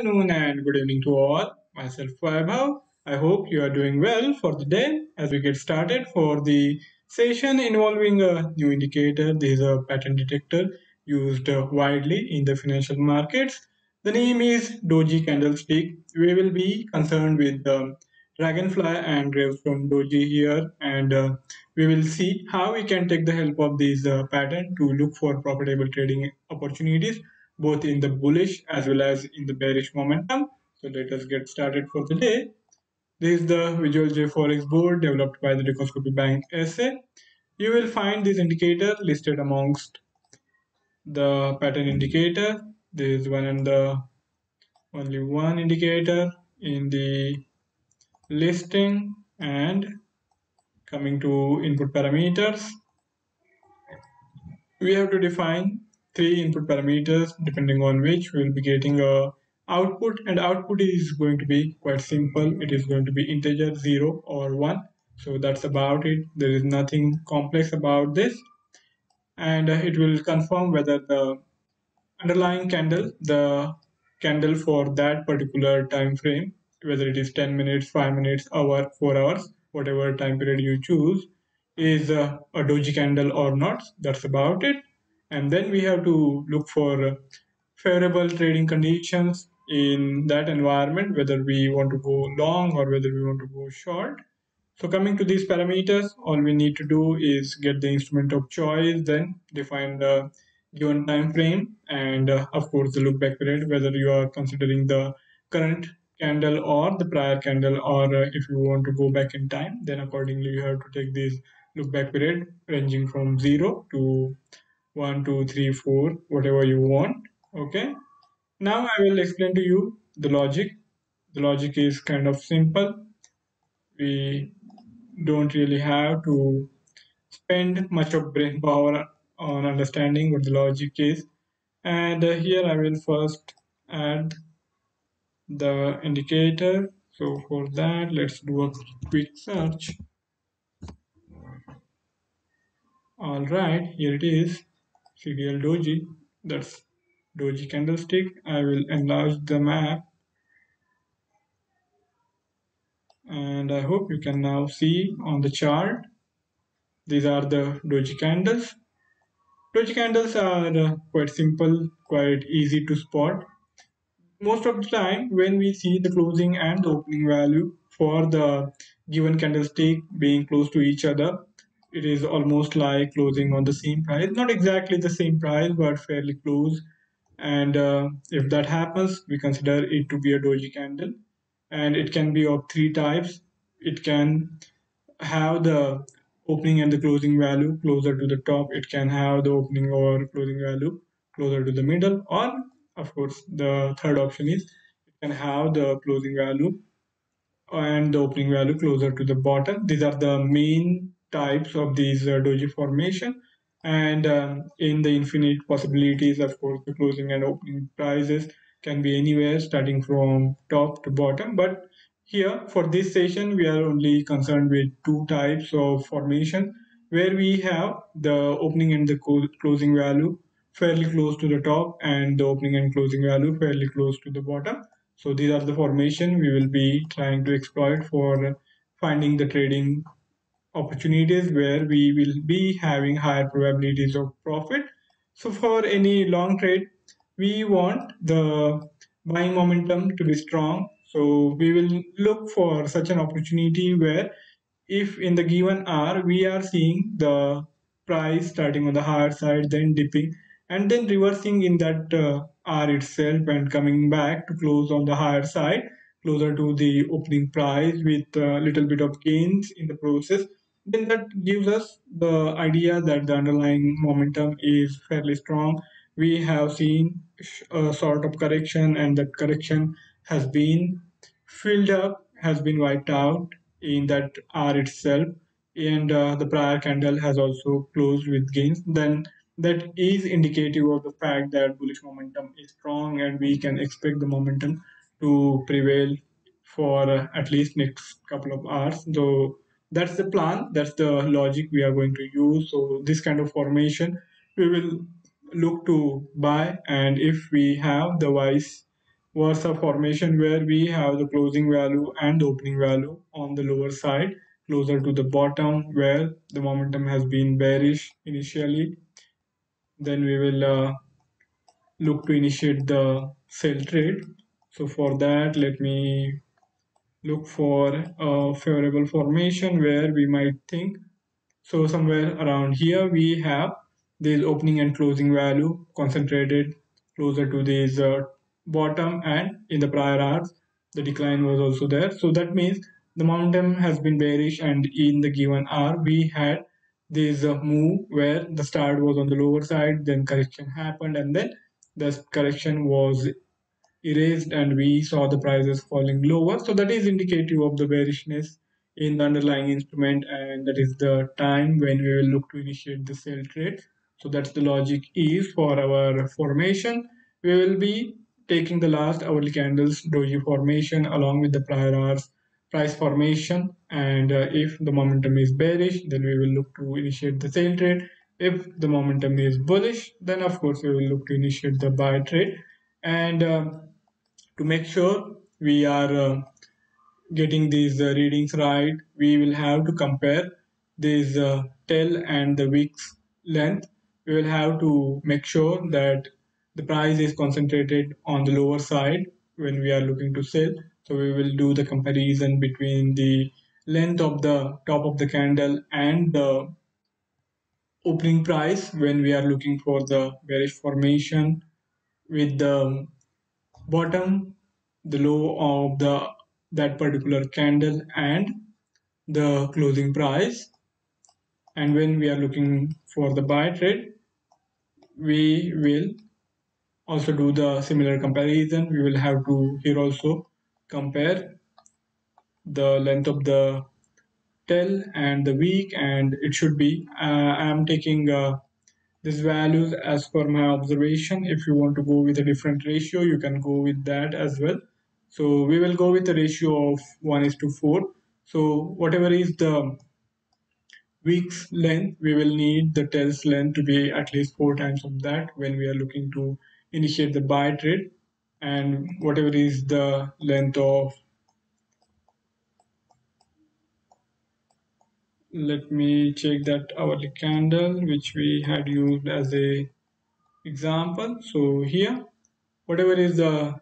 afternoon and good evening to all. Myself Vaibhav. I hope you are doing well for the day as we get started for the session involving a new indicator. This is a pattern detector used uh, widely in the financial markets. The name is Doji Candlestick. We will be concerned with the Dragonfly and Gravestone Doji here and uh, we will see how we can take the help of these uh, pattern to look for profitable trading opportunities both in the bullish as well as in the bearish momentum. So let us get started for the day. This is the Visual JForex board developed by the Dukascopy Bank SA. You will find this indicator listed amongst the pattern indicator. Is one and the only one indicator in the listing and coming to input parameters we have to define three input parameters depending on which we'll be getting a output and output is going to be quite simple. It is going to be integer 0 or 1 so that's about it. There is nothing complex about this. And it will confirm whether the underlying candle the candle for that particular time frame whether it is 10 minutes 5 minutes hour 4 hours whatever time period you choose is uh, a doji candle or not. That's about it and then we have to look for favorable trading conditions in that environment whether we want to go long or whether we want to go short. So coming to these parameters all we need to do is get the instrument of choice then define the given time frame and uh, of course the look back period whether you are considering the current candle or the prior candle or uh, if you want to go back in time then accordingly you have to take this look back period ranging from 0 to one two three four whatever you want okay? Now i will explain to you the logic. The logic is kind of simple. We don't really have to spend much of brain power on understanding what the logic is. And uh, here i will first add the indicator. So for that let's do a quick search. All right here it is CDL doji. That's doji candlestick. I will enlarge the map. And I hope you can now see on the chart these are the doji candles. Doji candles are uh, quite simple quite easy to spot. Most of the time when we see the closing and the opening value for the given candlestick being close to each other it is almost like closing on the same price. Not exactly the same price but fairly close. And uh, if that happens we consider it to be a doji candle. And it can be of three types. It can have the opening and the closing value closer to the top. It can have the opening or closing value closer to the middle. Or of course the third option is it can have the closing value and the opening value closer to the bottom. These are the main types of these uh, doji formation. And um, in the infinite possibilities of course the closing and opening prices can be anywhere starting from top to bottom. But here for this session we are only concerned with two types of formation where we have the opening and the closing value fairly close to the top and the opening and closing value fairly close to the bottom. So these are the formation we will be trying to exploit for finding the trading opportunities where we will be having higher probabilities of profit. So for any long trade, we want the buying momentum to be strong. So we will look for such an opportunity where if in the given hour we are seeing the price starting on the higher side, then dipping and then reversing in that uh, hour itself and coming back to close on the higher side closer to the opening price with a little bit of gains in the process then that gives us the idea that the underlying momentum is fairly strong. We have seen a sort of correction, and that correction has been filled up, has been wiped out in that R itself, and uh, the prior candle has also closed with gains. Then that is indicative of the fact that bullish momentum is strong, and we can expect the momentum to prevail for uh, at least next couple of hours. Though that's the plan. That's the logic we are going to use. So this kind of formation we will look to buy. And if we have the vice versa formation where we have the closing value and the opening value on the lower side closer to the bottom where the momentum has been bearish initially then we will uh, look to initiate the sell trade. So for that let me look for a favorable formation where we might think so somewhere around here we have this opening and closing value concentrated closer to this uh, bottom and in the prior hours the decline was also there. So that means the momentum has been bearish and in the given hour we had this uh, move where the start was on the lower side then correction happened and then the correction was erased and we saw the prices falling lower. So that is indicative of the bearishness in the underlying instrument and that is the time when we will look to initiate the sell trade. So that's the logic is for our formation. We will be taking the last hourly candles doji formation along with the prior hours price formation. And uh, if the momentum is bearish then we will look to initiate the sell trade. If the momentum is bullish then of course we will look to initiate the buy trade. And uh, to make sure we are uh, getting these uh, readings right, we will have to compare this uh, tail and the wick's length. We will have to make sure that the price is concentrated on the lower side when we are looking to sell. So we will do the comparison between the length of the top of the candle and the opening price when we are looking for the bearish formation with the bottom the low of the that particular candle and the closing price. And when we are looking for the buy trade we will also do the similar comparison. We will have to here also compare the length of the tail and the wick and it should be uh, I am taking uh, these values as per my observation. If you want to go with a different ratio you can go with that as well. So we will go with a ratio of 1 is to 4 so whatever is the wick's length we will need the tail's length to be at least four times of that when we are looking to initiate the buy trade. And whatever is the length of let me check that hourly candle which we had used as a example. So here whatever is the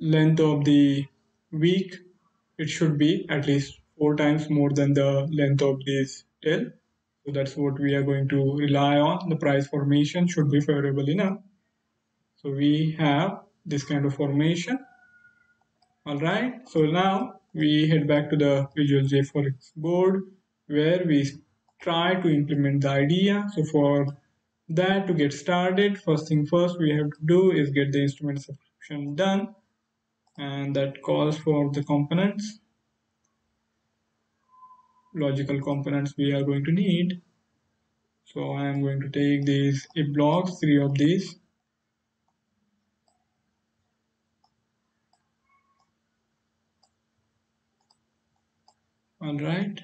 length of the wick it should be at least four times more than the length of this tail. So that's what we are going to rely on. The price formation should be favorable enough. So we have this kind of formation. All right. So now we head back to the Visual JForex board where we try to implement the idea. So for that to get started, first thing first we have to do is get the instrument subscription done and that calls for the components. Logical components we are going to need. So I am going to take these blocks three of these all right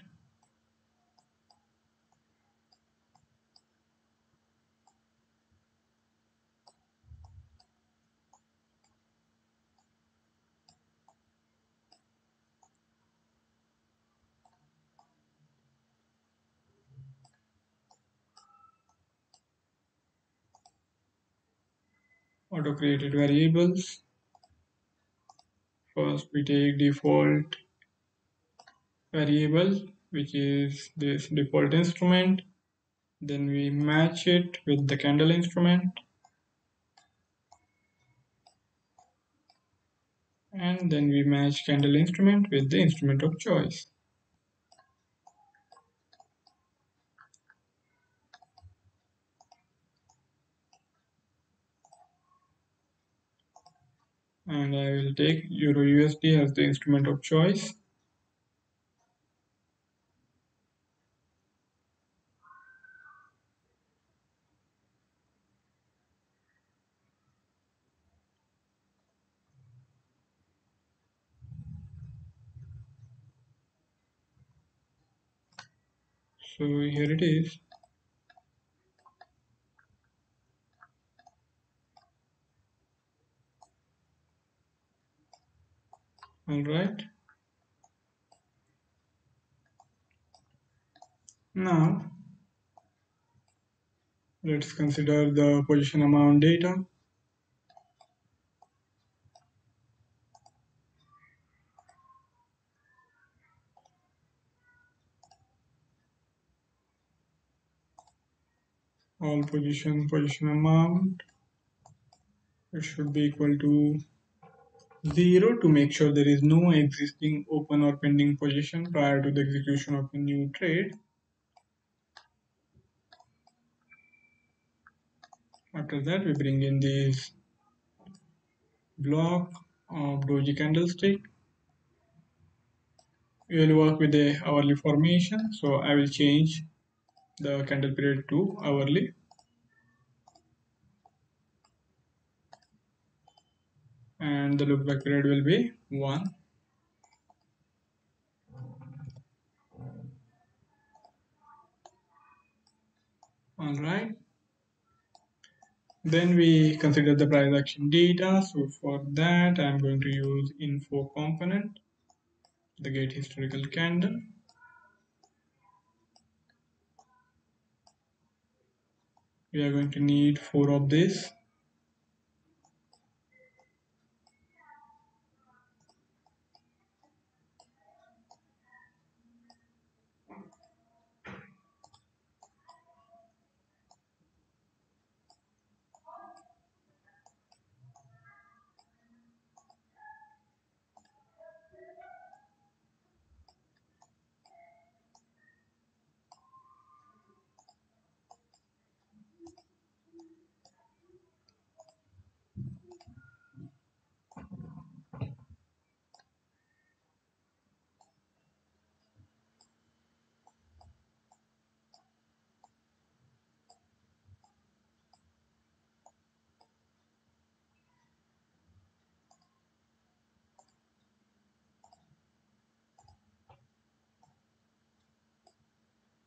auto created variables. First we take default variable which is this default instrument. Then we match it with the candle instrument. And then we match candle instrument with the instrument of choice. And I will take Euro USD as the instrument of choice so here it is. All right. Now let's consider the position amount data. All position position amount it should be equal to 0 to make sure there is no existing open or pending position prior to the execution of a new trade. After that, we bring in this block of doji candlestick. We will work with the hourly formation. So I will change the candle period to hourly. and the look back period will be 1 all right then we consider the price action data. So for that i'm going to use info component the get historical candle we are going to need four of this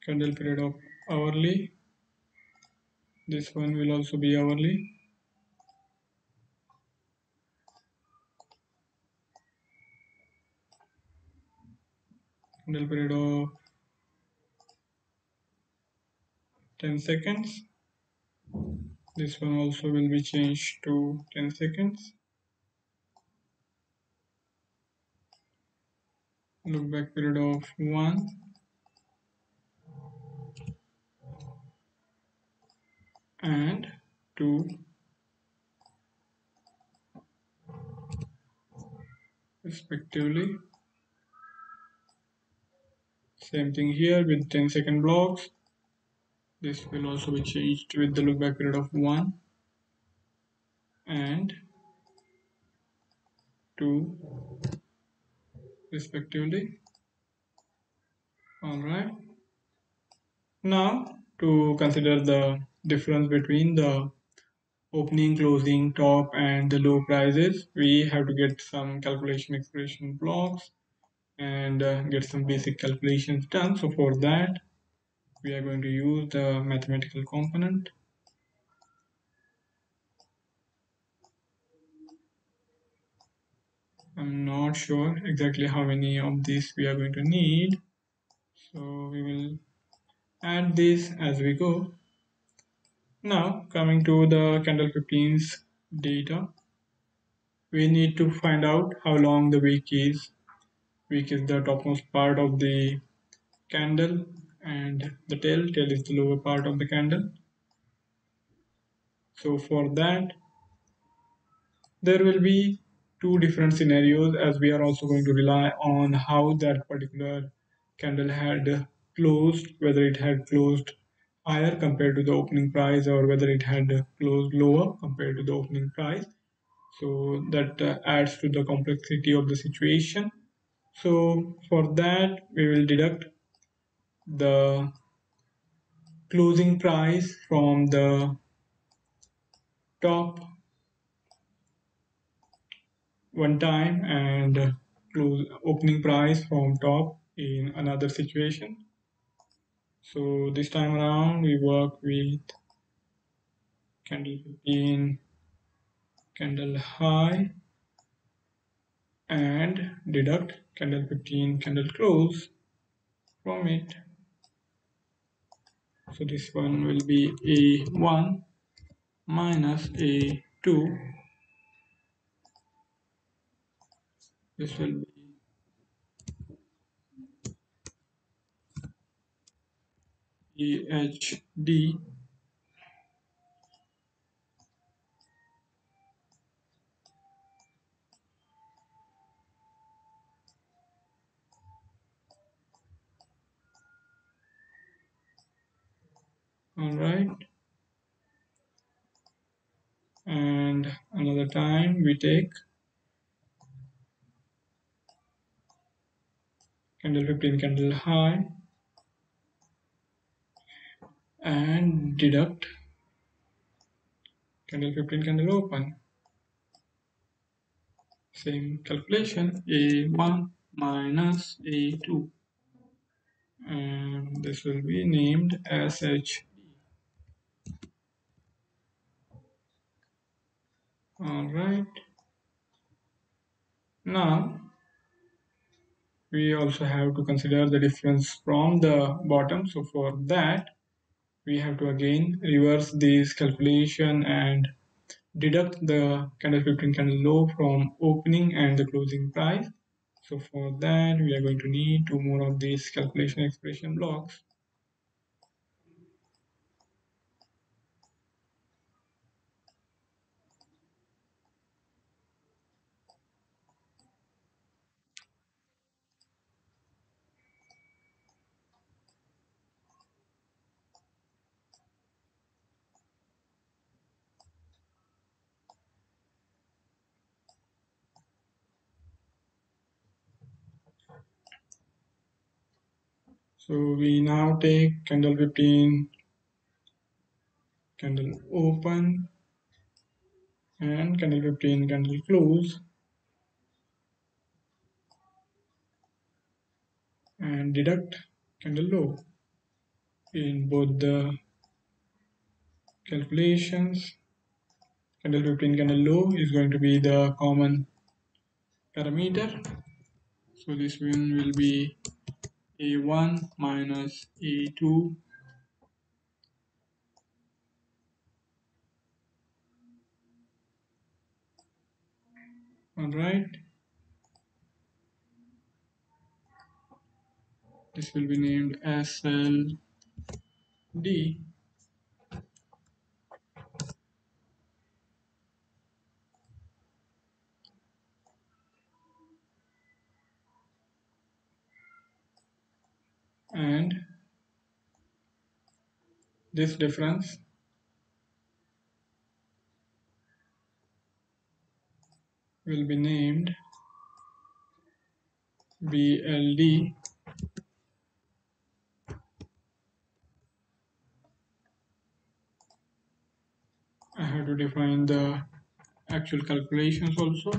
candle period of hourly. This one will also be hourly. Candle period of 10 seconds. This one also will be changed to 10 seconds. Look back period of 1 and 2 respectively. Same thing here with 10 second blocks. This will also be changed with the look back period of 1 and 2 respectively. All right. Now to consider the difference between the opening closing top and the low prices we have to get some calculation expression blocks and uh, get some basic calculations done. So for that we are going to use the mathematical component. I'm not sure exactly how many of these we are going to need. So we will add this as we go now coming to the candle 15's data, we need to find out how long the wick is. Wick is the topmost part of the candle and the tail, tail is the lower part of the candle. So for that, there will be two different scenarios as we are also going to rely on how that particular candle had closed, whether it had closed higher compared to the opening price or whether it had closed lower compared to the opening price. So that uh, adds to the complexity of the situation. So for that we will deduct the closing price from the top one time and close opening price from top in another situation so this time around we work with candle 15 candle high and deduct candle 15 candle close from it. So this one will be a1 minus a2 this will ehd all right. And another time we take candle 15 candle high and deduct. Candle 15 candle open. Same calculation a1 minus a2 and this will be named as h all right now we also have to consider the difference from the bottom. So for that we have to again reverse this calculation and deduct the candle 15 candle low from opening and the closing price. So for that we are going to need two more of these calculation expression blocks So we now take candle 15, candle open and candle 15, candle close. And deduct candle low in both the calculations. Candle 15 candle low is going to be the common parameter. So this one will be a1 minus a2 all right this will be named SLD and this difference will be named BLD I have to define the actual calculations also.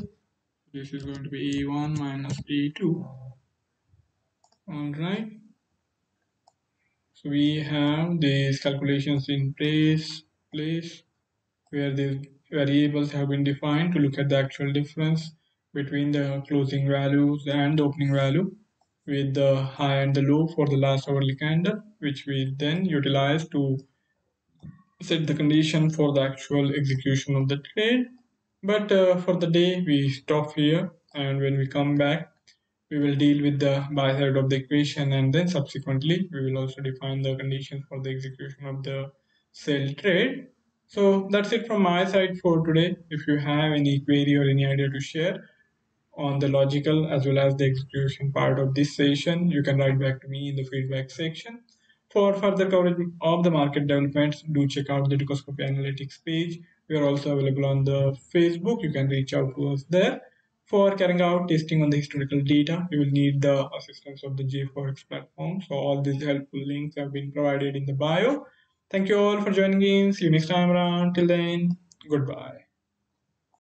This is going to be A1 minus A2 all right so we have these calculations in place, place where the variables have been defined to look at the actual difference between the closing values and the opening value with the high and the low for the last hourly candle which we then utilize to set the condition for the actual execution of the trade. But uh, for the day we stop here and when we come back we will deal with the buy side of the equation and then subsequently we will also define the conditions for the execution of the sell trade. So that's it from my side for today. If you have any query or any idea to share on the logical as well as the execution part of this session you can write back to me in the feedback section. For further coverage of the market developments do check out the Dukascopy analytics page. We are also available on the facebook. You can reach out to us there for carrying out testing on the historical data, you will need the assistance of the JForex platform. So all these helpful links have been provided in the bio. Thank you all for joining in. See you next time around. Till then, goodbye.